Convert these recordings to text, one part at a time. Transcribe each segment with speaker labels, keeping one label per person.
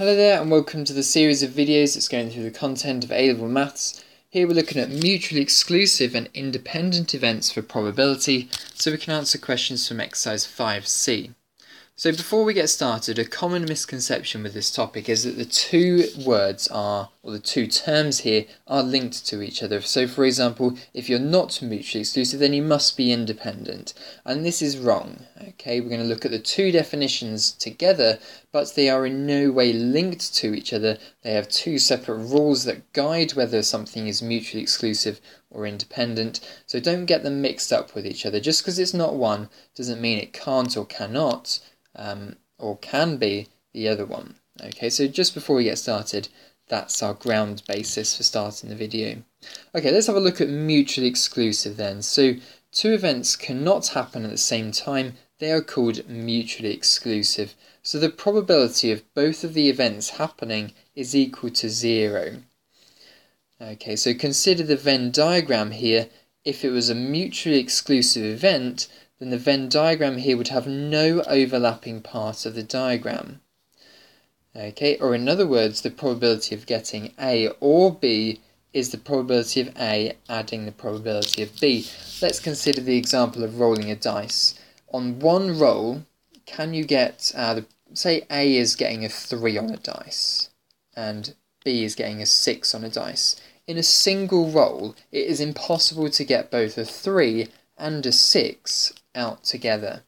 Speaker 1: Hello there and welcome to the series of videos that's going through the content of A-Level Maths. Here we're looking at mutually exclusive and independent events for probability so we can answer questions from exercise 5c. So before we get started, a common misconception with this topic is that the two words are, or the two terms here, are linked to each other. So for example, if you're not mutually exclusive, then you must be independent. And this is wrong. Okay, we're going to look at the two definitions together, but they are in no way linked to each other. They have two separate rules that guide whether something is mutually exclusive or independent. So don't get them mixed up with each other. Just because it's not one doesn't mean it can't or cannot um, or can be the other one. Okay, so just before we get started, that's our ground basis for starting the video. Okay, let's have a look at mutually exclusive then. So two events cannot happen at the same time. They are called mutually exclusive. So the probability of both of the events happening is equal to zero. Okay, so consider the Venn diagram here. If it was a mutually exclusive event, then the Venn diagram here would have no overlapping parts of the diagram. Okay, or in other words, the probability of getting A or B is the probability of A adding the probability of B. Let's consider the example of rolling a dice. On one roll, can you get, uh, the, say A is getting a 3 on a dice, and B is getting a 6 on a dice. In a single roll, it is impossible to get both a 3 and a 6 out together.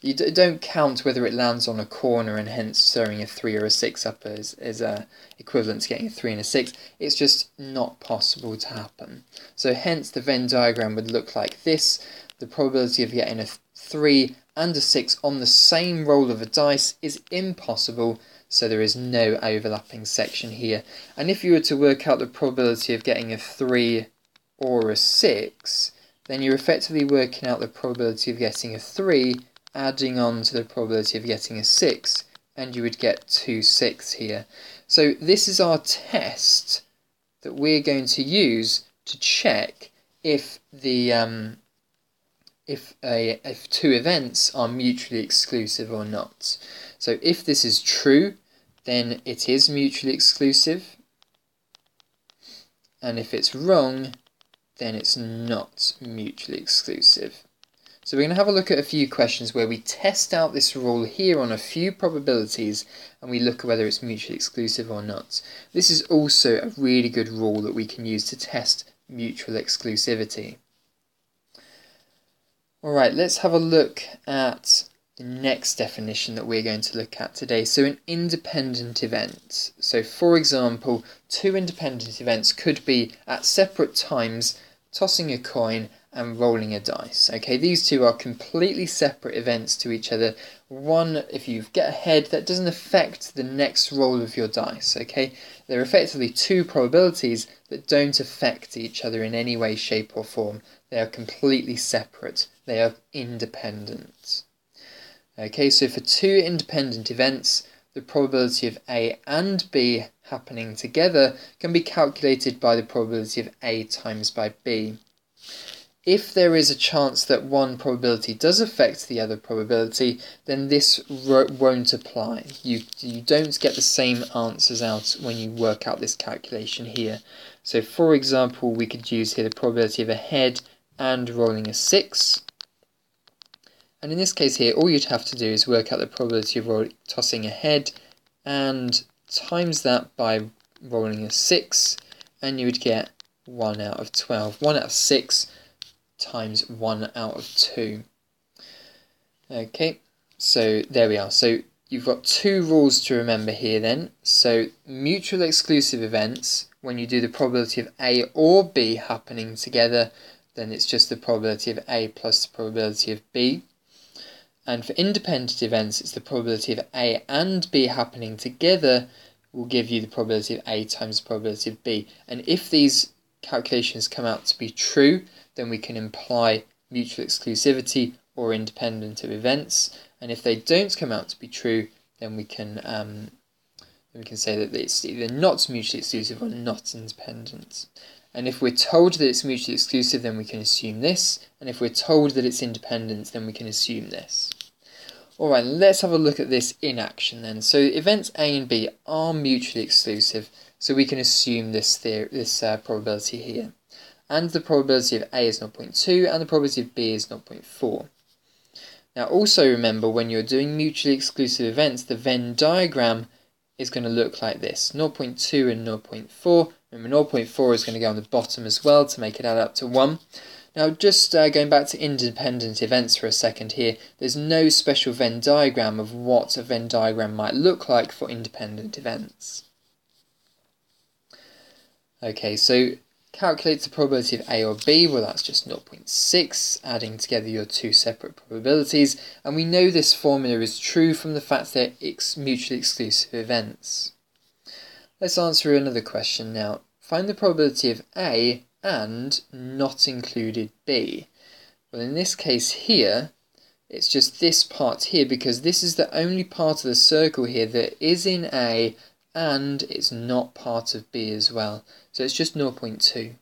Speaker 1: You d- don't count whether it lands on a corner and hence throwing a 3 or a 6 up is, is uh, equivalent to getting a 3 and a 6. It's just not possible to happen. So hence the Venn diagram would look like this. The probability of getting a 3 and a 6 on the same roll of a dice is impossible so there is no overlapping section here. And if you were to work out the probability of getting a 3 or a 6, then you're effectively working out the probability of getting a 3, adding on to the probability of getting a 6, and you would get 2 6 here. So this is our test that we're going to use to check if the um, if a if two events are mutually exclusive or not. So if this is true, then it is mutually exclusive. And if it's wrong, then it's not mutually exclusive. So we're going to have a look at a few questions where we test out this rule here on a few probabilities and we look at whether it's mutually exclusive or not. This is also a really good rule that we can use to test mutual exclusivity. Alright, let's have a look at the next definition that we're going to look at today. So an independent event. So for example, two independent events could be at separate times tossing a coin and rolling a dice. Okay, these two are completely separate events to each other. One, if you get ahead, that doesn't affect the next roll of your dice. Okay, they're effectively two probabilities that don't affect each other in any way, shape, or form. They are completely separate. They are independent. Okay, so for two independent events, the probability of A and B happening together can be calculated by the probability of A times by B. If there is a chance that one probability does affect the other probability, then this won't apply. You, you don't get the same answers out when you work out this calculation here. So for example, we could use here the probability of a head and rolling a 6 and in this case here, all you'd have to do is work out the probability of roll, tossing a head and times that by rolling a 6 and you would get 1 out of 12. 1 out of 6 times 1 out of 2. Okay, so there we are. So you've got two rules to remember here then. So mutual exclusive events, when you do the probability of A or B happening together, then it's just the probability of A plus the probability of B. And for independent events, it's the probability of A and B happening together will give you the probability of A times the probability of B. And if these calculations come out to be true, then we can imply mutual exclusivity or independent of events. And if they don't come out to be true, then we can um, we can say that it's either not mutually exclusive or not independent. And if we're told that it's mutually exclusive, then we can assume this. And if we're told that it's independent, then we can assume this. Alright, let's have a look at this in action then. So events A and B are mutually exclusive, so we can assume this theory, this uh, probability here. And the probability of A is 0.2 and the probability of B is 0.4. Now also remember when you're doing mutually exclusive events, the Venn diagram is going to look like this. 0.2 and 0.4. Remember 0.4 is going to go on the bottom as well to make it add up to 1. Now, just uh, going back to independent events for a second here, there's no special Venn diagram of what a Venn diagram might look like for independent events. Okay, so calculate the probability of A or B, well that's just 0.6, adding together your two separate probabilities, and we know this formula is true from the fact they're ex mutually exclusive events. Let's answer another question now. Find the probability of A and not included B. Well, in this case here, it's just this part here because this is the only part of the circle here that is in A and it's not part of B as well. So it's just 0.2.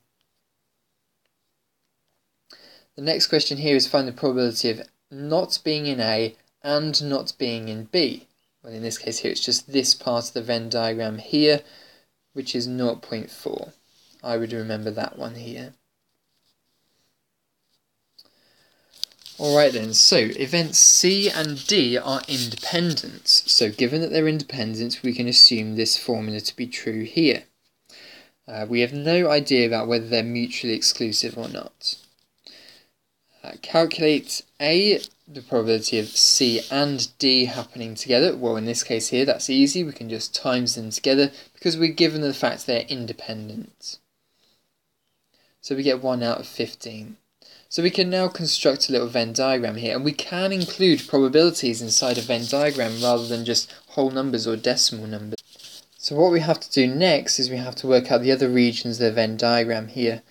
Speaker 1: The next question here is find the probability of not being in A and not being in B. Well, in this case here, it's just this part of the Venn diagram here, which is 0.4. I would remember that one here. Alright then, so events C and D are independent. So given that they're independent, we can assume this formula to be true here. Uh, we have no idea about whether they're mutually exclusive or not. Uh, calculate A, the probability of C and D happening together. Well, in this case here, that's easy. We can just times them together because we're given the fact they're independent. So we get 1 out of 15. So we can now construct a little Venn diagram here, and we can include probabilities inside a Venn diagram rather than just whole numbers or decimal numbers. So what we have to do next is we have to work out the other regions of the Venn diagram here.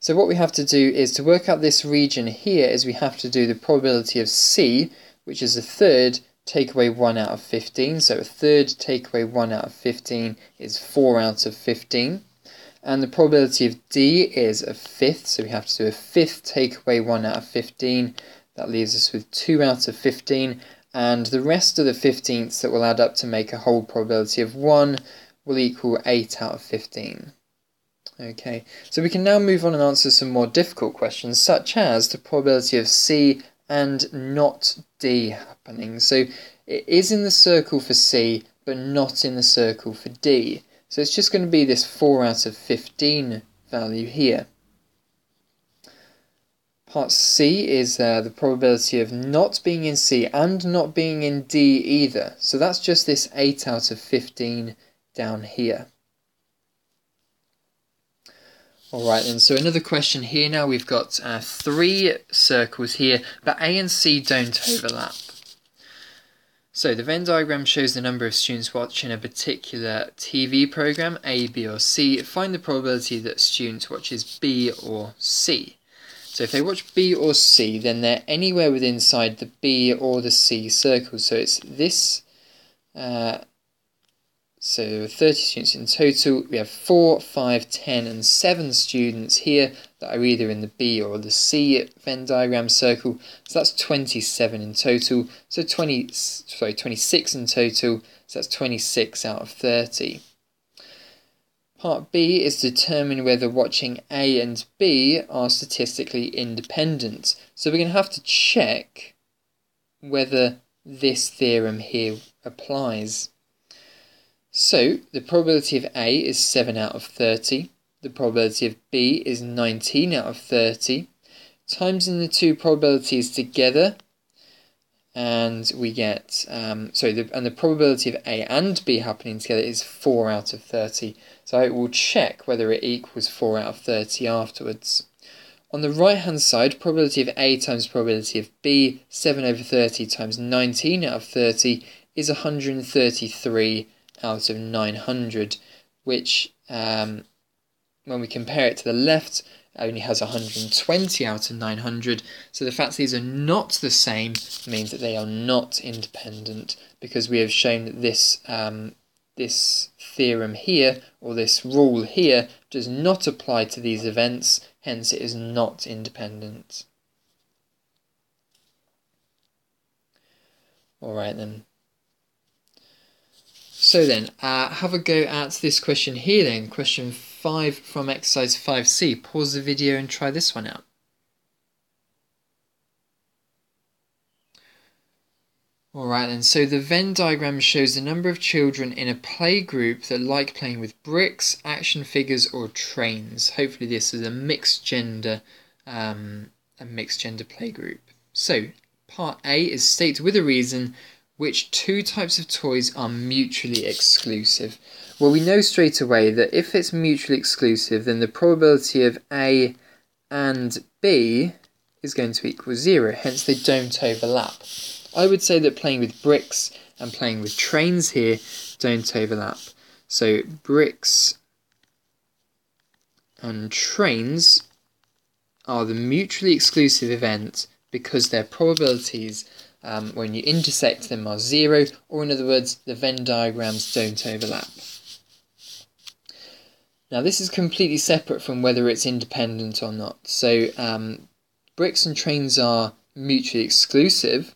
Speaker 1: So what we have to do is to work out this region here is we have to do the probability of C, which is a third, take away 1 out of 15. So a third take away 1 out of 15 is 4 out of 15. And the probability of D is a fifth, so we have to do a fifth take away 1 out of 15. That leaves us with 2 out of 15. And the rest of the 15ths that will add up to make a whole probability of 1 will equal 8 out of 15. Okay, so we can now move on and answer some more difficult questions, such as the probability of C and not D happening. So it is in the circle for C, but not in the circle for D. So it's just going to be this 4 out of 15 value here. Part C is uh, the probability of not being in C and not being in D either. So that's just this 8 out of 15 down here. Alright then, so another question here now. We've got uh, three circles here, but A and C don't overlap. So the Venn diagram shows the number of students watching a particular TV program, A, B or C. Find the probability that students watches B or C. So if they watch B or C, then they're anywhere within inside the B or the C circle. So it's this uh, so 30 students in total. We have 4, 5, 10 and 7 students here that are either in the B or the C Venn diagram circle. So that's 27 in total. So 20, sorry, 26 in total. So that's 26 out of 30. Part B is determine whether watching A and B are statistically independent. So we're going to have to check whether this theorem here applies. So the probability of A is 7 out of 30. The probability of B is 19 out of 30. Times in the two probabilities together, and we get, um, sorry, the, and the probability of A and B happening together is 4 out of 30. So I will check whether it equals 4 out of 30 afterwards. On the right hand side, probability of A times probability of B, 7 over 30 times 19 out of 30 is 133 out of 900, which um, when we compare it to the left, only has 120 out of 900. So the fact these are not the same means that they are not independent because we have shown that this um, this theorem here or this rule here does not apply to these events, hence it is not independent. Alright then. So then, uh, have a go at this question here then. Question 5 from exercise 5c. Pause the video and try this one out. Alright then, so the Venn diagram shows the number of children in a play group that like playing with bricks, action figures or trains. Hopefully this is a mixed gender um, a mixed gender play group. So part A is state with a reason which two types of toys are mutually exclusive. Well we know straight away that if it's mutually exclusive then the probability of A and B is going to equal zero, hence they don't overlap. I would say that playing with bricks and playing with trains here don't overlap. So bricks and trains are the mutually exclusive event because their probabilities um, when you intersect them are zero, or in other words, the Venn diagrams don't overlap. Now this is completely separate from whether it's independent or not. So um, bricks and trains are mutually exclusive,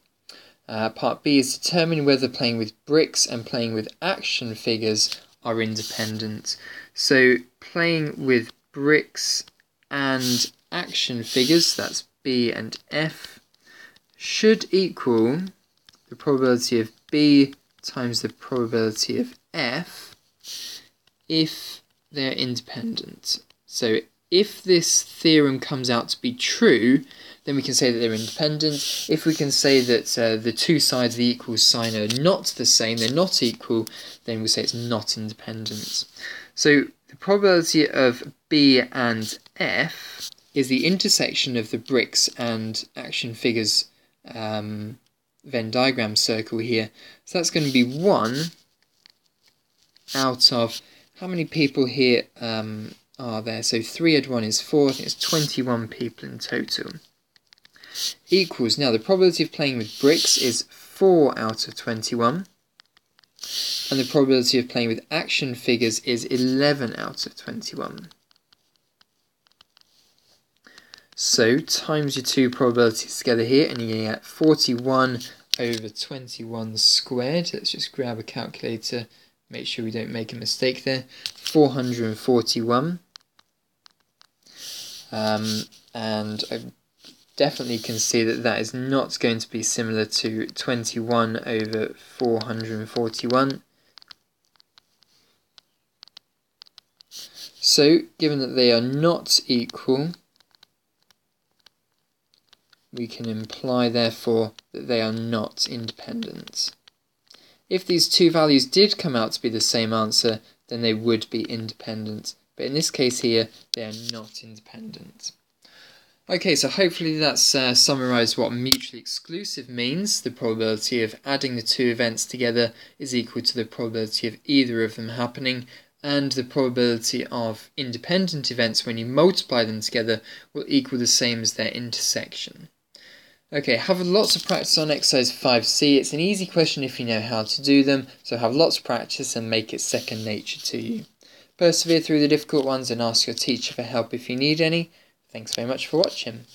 Speaker 1: uh, part B is determine whether playing with bricks and playing with action figures are independent. So playing with bricks and action figures, that's B and F, should equal the probability of B times the probability of F if they're independent. So if this theorem comes out to be true, then we can say that they're independent. If we can say that uh, the two sides of the equal sign are not the same, they're not equal, then we say it's not independent. So the probability of B and F is the intersection of the bricks and action figures um, Venn diagram circle here. So that's going to be 1 out of how many people here um, are there? So 3 add 1 is 4, I think it's 21 people in total equals, now the probability of playing with bricks is 4 out of 21, and the probability of playing with action figures is 11 out of 21. So times your two probabilities together here, and you get 41 over 21 squared. Let's just grab a calculator, make sure we don't make a mistake there. 441. Um, and I've definitely can see that that is not going to be similar to 21 over 441. So, given that they are not equal, we can imply therefore that they are not independent. If these two values did come out to be the same answer, then they would be independent. But in this case here, they are not independent. Okay, so hopefully that's uh, summarised what mutually exclusive means. The probability of adding the two events together is equal to the probability of either of them happening, and the probability of independent events when you multiply them together will equal the same as their intersection. Okay, have lots of practice on exercise 5c. It's an easy question if you know how to do them, so have lots of practice and make it second nature to you. Persevere through the difficult ones and ask your teacher for help if you need any. Thanks very much for watching.